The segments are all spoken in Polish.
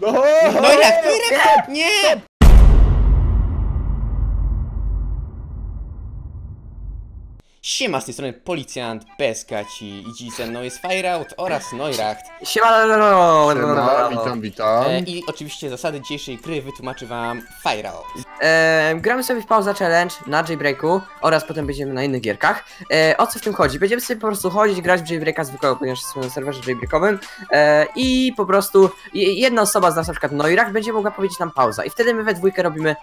No, Noirak, Noirak! Nie! Siema, z tej strony Policjant, Beskaci i dziś ze mną jest Fireout oraz Neuracht. Siema, Siema, witam, witam. E, I oczywiście zasady dzisiejszej gry wytłumaczy wam Fireout. e, Gramy sobie w pauza challenge na Jailbreaku oraz potem będziemy na innych gierkach. E, o co w tym chodzi? Będziemy sobie po prostu chodzić, grać w Jailbreaka zwykłego, ponieważ jesteśmy na serwerze Jailbreakowym e, i po prostu je- jedna osoba z nas, na przykład Noirak, będzie mogła powiedzieć nam pauza i wtedy my we dwójkę robimy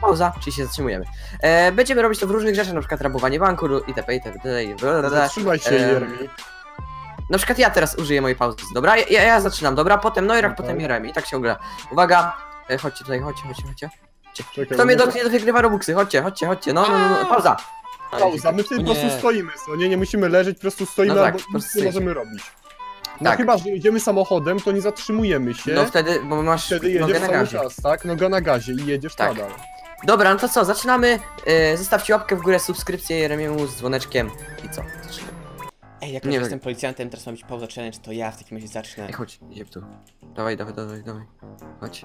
pauza, czyli się zatrzymujemy. E, będziemy robić to w różnych rzeczach, na przykład rabowanie banku itp. itp. Zatrzymaj się, Em, Jeremi. Na przykład ja teraz użyję mojej pauzy, dobra? Ja, ja, zaczynam, dobra? Potem Noirak, Okej. potem Jeremi, i tak ciągle. Uwaga, e, chodźcie tutaj, chodźcie, chodźcie, chodźcie. Czekaj, Kto mnie dotknie, to wygrywa Robuxy, chodźcie, chodźcie, chodźcie, no, no, no, no pauza. Pauza, my O po prostu stoimy, co nie? Nie musimy leżeć, po prostu stoimy, No tak, albo nic nie możemy robić. No Tak. chyba, że jedziemy samochodem, to nie zatrzymujemy się. No wtedy, bo masz Wtedy nogę na gazie. czas, tak? Noga na gazie i jedziesz Tak. nadal. Dobra, no to co, zaczynamy. E, zostawcie łapkę w górę, subskrypcję Jeremiemu z dzwoneczkiem i co? Zaczynamy. Ej, jako Nie jestem policjantem, teraz ma być pauza challenge, to ja w takim razie zacznę. Ej, chodź, idziemy tu. Dawaj, dawaj, dawaj, dawaj. Chodź.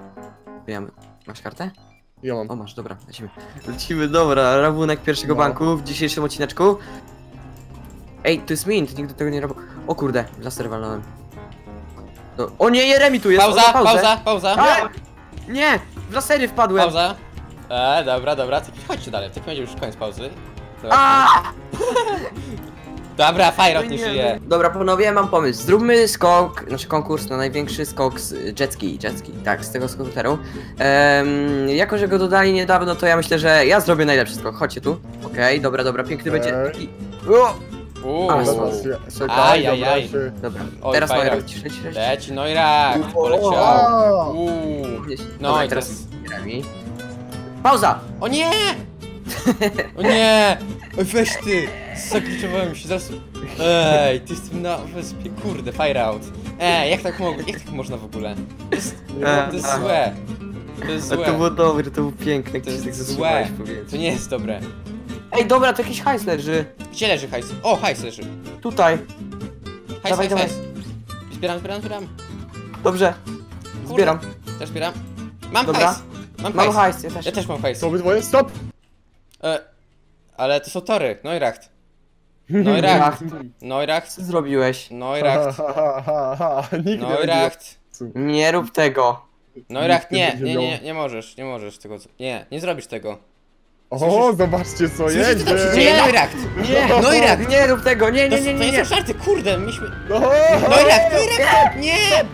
Bijamy. Masz kartę? Ja mam. O, masz, dobra, lecimy. Lecimy, dobra, rabunek pierwszego No. banku w dzisiejszym odcineczku. Ej, to jest mint, nigdy tego nie robił. O kurde, w laser walnąłem. No, o nie, Jeremi tu jest! Pauza, o, pauzę. pauza, pauza, A! Nie! W lasery wpadłem! pauza. E, dobra, dobra, to chodźcie dalej, w takim razie już koniec pauzy. Dobra, A! dobra Fireout No nie żyje. no. Dobra, panowie, mam pomysł. Zróbmy skok, znaczy konkurs na największy skok z jetski, jetski, tak, z tego skuteru. Ehm, jako, że go dodali niedawno, to ja myślę, że ja zrobię najlepszy skok. Chodźcie tu. Okej, dobra, dobra, piękny będzie. I... O! Uuu, Ale Dobra, się- czekaj, dobra, aj, aj. się- Dobra, Oj, teraz fajnie. moja ciszej, ciszej. leci Neurakt, O, poleciał. Uuu. No Dobra, i teraz... Pauza! O nie! O nie! Oj, weź ty! Zakliczowałem się, zaraz... Ej, ty jestem na wyspie, kurde, fire out. Ej, jak tak, mogę, jak tak można w ogóle? To jest, to jest złe. To jest A złe. to było dobre, to było piękne, To jak się jest tak złe. To nie jest dobre. Ej, dobra, to jakiś hajs leży. Gdzie leży hajs? O, hajs leży. Tutaj. Hajs, Dawaj, hajs, dawaj. hajs. Zbieram, zbieram, zbieram. Dobrze. Kurde. Zbieram. Też zbieram. Mam Dobra. hajs. Mam Mam hajs. hajs, ja też. Ja też mam hajs. To obydwoje? Stop! E, ale to są tory. Neuracht. Neuracht. Neuracht. zrobiłeś? Neuracht. Ha, ha, ha, ha, ha. Nigdy nie Neuracht. Nie rób tego. Neuracht, nie, nie nie, nie, nie możesz, nie możesz tego. Nie, nie zrobisz tego. O, zobaczcie co Słyszysz, co tam się jedzie! dzieje? Neuracht. Nie, Neuracht. nie rób tego, nie, To, nie, nie, to nie, nie nie. są żarty, kurde, myśmy... No, Neuracht, Neuracht, nie!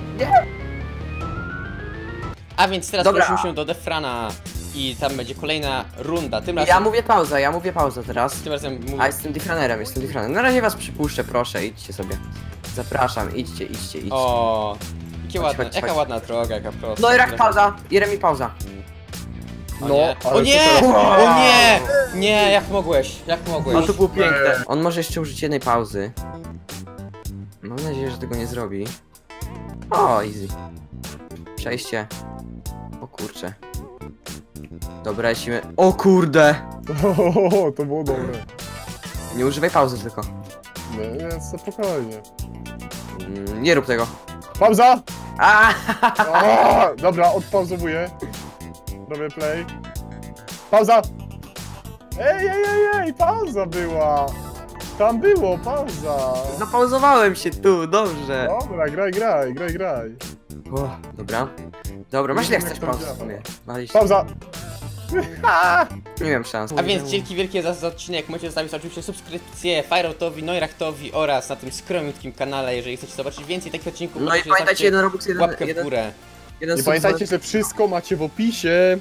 A więc teraz Dobra. się do Defrana i tam będzie kolejna runda. Tym Ja razem, mówię pauza, ja mówię pauza teraz. tym razem A mówię... jestem diffranerem, jestem diffranerem. Na razie was przypuszczę, proszę, idźcie sobie. Zapraszam, idźcie, idźcie, idźcie. O, jakie Chodź, ładne, chodź, jaka chodź. ładna droga, jaka prosta. No i rak pauza, Jeremi pauza. O No, nie, o nie, o nie, nie, jak mogłeś, jak mogłeś. No to było piękne. On może jeszcze użyć jednej pauzy. Mam nadzieję, że tego nie zrobi. O, easy. Przejście. O kurcze. Dobra, lecimy. O kurde! O, to było dobre. Nie używaj pauzy tylko. Nie, nie, spokojnie. Mm, Nie rób tego. Pauza! A! O, dobra, odpauzowuję. Robię play. Pauza! Ej, ej, ej, ej, pauza była! Tam było, pauza! Zapauzowałem się tu, dobrze. Dobra, graj, graj, graj, graj. O, dobra. Dobra, masz wiem, chcesz. Walić. Pauza! Nie wiem szans. A więc dzięki wielkie za, za odcinek. Możecie zostawić oczywiście subskrypcję Fireoutowi, Neurachtowi oraz na tym skromniutkim kanale, jeżeli chcecie zobaczyć więcej takich odcinków. No i pamiętajcie, jeden Robux, jeden, łapkę w jeden, górę. jeden Nie sub- pamiętajcie, że wszystko macie w opisie.